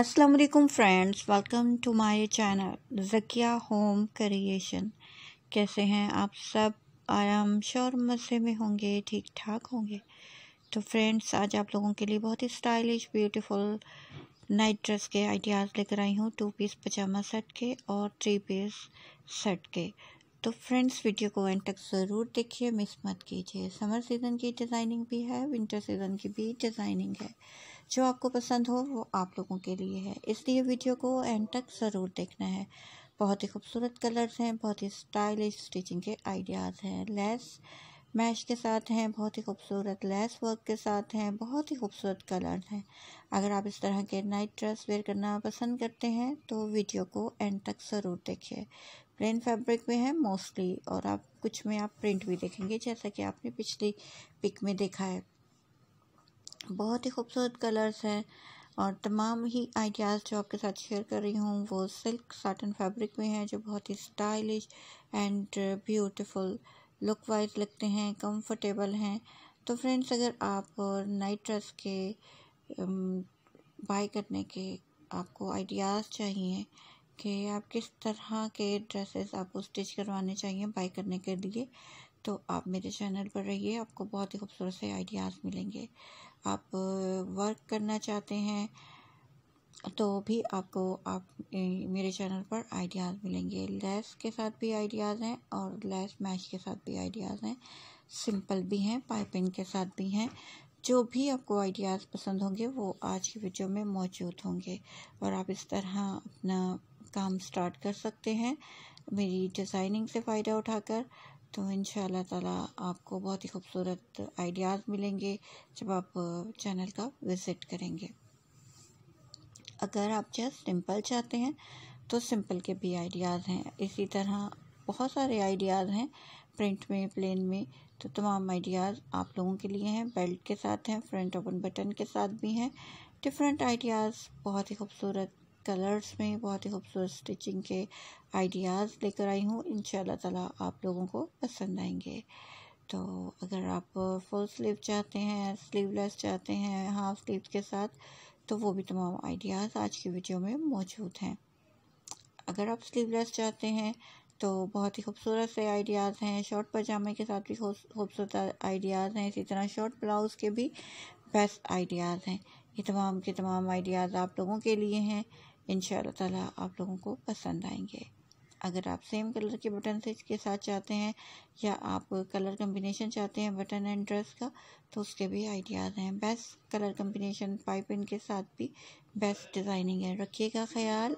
अस्सलाम वालेकुम friends welcome to my channel Zakia home creation कैसे हैं आप सब? आई एम श्योर मज़े में होंगे ठीक ठाक होंगे। तो फ्रेंड्स आज आप लोगों के लिए बहुत ही स्टाइलिश ब्यूटीफुल नाइट ड्रेस के आइडियाज़ लेकर आई हूँ। टू पीस पजामा सेट के और थ्री पीस सेट के। तो फ्रेंड्स, वीडियो को एंड तक ज़रूर देखिए। मिस मत कीजिए। समर सीज़न की डिज़ाइनिंग भी है, विंटर सीज़न की भी डिज़ाइनिंग है। जो आपको पसंद हो, वो आप लोगों के लिए है। इसलिए वीडियो को एंड तक ज़रूर देखना है। बहुत ही खूबसूरत कलर्स हैं, बहुत ही स्टाइलिश स्टिचिंग के आइडियाज़ हैं। लेस मैश के साथ हैं, बहुत ही खूबसूरत लेस वर्क के साथ हैं, बहुत ही खूबसूरत कलर हैं। अगर आप इस तरह के नाइट ड्रेस वेयर करना पसंद करते हैं तो वीडियो को एंड तक ज़रूर देखिए। प्लेन फैब्रिक में है मोस्टली, और आप कुछ में आप प्रिंट भी देखेंगे, जैसा कि आपने पिछली पिक में देखा है। बहुत ही खूबसूरत कलर्स हैं, और तमाम ही आइडियाज़ जो आपके साथ शेयर कर रही हूँ, वो सिल्क साटन फैब्रिक में है, जो बहुत ही stylish and beautiful look wise लगते हैं, कंफर्टेबल हैं। तो फ्रेंड्स, अगर आप नाइट ड्रेस के बाय करने के आपको आइडियाज़ चाहिए कि आप किस तरह के ड्रेसेस आपको स्टिच करवाने चाहिए बाई करने के लिए तो आप मेरे चैनल पर रहिए, आपको बहुत ही खूबसूरत से आइडियाज़ मिलेंगे। आप वर्क करना चाहते हैं तो भी आपको, आप मेरे चैनल पर आइडियाज़ मिलेंगे। लेस के साथ भी आइडियाज़ हैं और लेस मैच के साथ भी आइडियाज़ हैं। सिंपल भी हैं पाइपिंग के साथ भी हैं। जो भी आपको आइडियाज़ पसंद होंगे, वो आज की वीडियो में मौजूद होंगे। और आप इस तरह अपना काम स्टार्ट कर सकते हैं। मेरी डिज़ाइनिंग से फ़ायदा उठाकर। तो इन ताला आपको बहुत ही खूबसूरत आइडियाज़ मिलेंगे जब आप चैनल का विज़िट करेंगे। अगर आप जस्ट सिंपल चाहते हैं तो सिंपल के भी आइडियाज़ हैं। इसी तरह बहुत सारे आइडियाज़ हैं प्रिंट में प्लेन में। तो तमाम आइडियाज़ आप लोगों के लिए हैं। बेल्ट के साथ हैं फ्रंट ओपन बटन के साथ भी हैं। डिफरेंट आइडियाज़ बहुत ही खूबसूरत कलर्स में बहुत ही खूबसूरत स्टिचिंग के आइडियाज़ लेकर आई हूँ। इन ताला आप लोगों को पसंद आएँगे। तो अगर आप फुल स्लीव चाहते हैं, स्लीवलेस चाहते हैं, हाफ़ स्लीव के साथ तो वो भी तमाम आइडियाज़ आज की वीडियो में मौजूद हैं। अगर आप स्लीवलेस चाहते हैं तो बहुत ही खूबसूरत से आइडियाज़ हैं। शॉर्ट पजामे के साथ भी खूबसूरत आइडियाज़ हैं। इसी तरह शॉर्ट ब्लाउज़ के भी बेस्ट आइडियाज़ हैं। ये तमाम के तमाम आइडियाज़ आप लोगों के लिए हैं। इन ताला आप लोगों को पसंद आएँगे। अगर आप सेम कलर के बटन से इसके साथ चाहते हैं या आप कलर कम्बिनेशन चाहते हैं बटन एंड ड्रेस का तो उसके भी आइडियाज़ हैं। बेस्ट कलर कम्बिनेशन पाइपिंग के साथ भी बेस्ट डिज़ाइनिंग है। रखिएगा ख्याल।